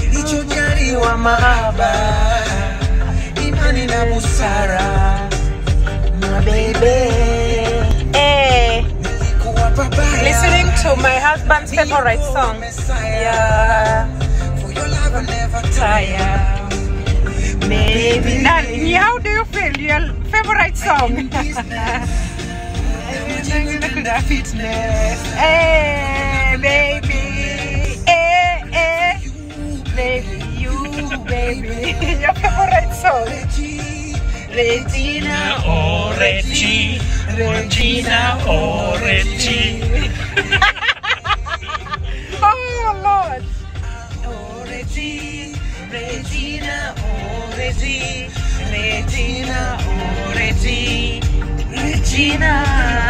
nilichojaliwa mahaba imani na busara mabebe Eh, listening to my husband's favorite song. Yeah. For your love I never Tire. Baby, darling, how do you feel? Your favorite song? fitness. Hey, baby. Your favorite song. Regina, Oh, Reggie, Regina, oh, Reggie. Oh, Lord. Oh, Reggie, Regina, oh, Reggie, Regina, oh, Reggie, Regina.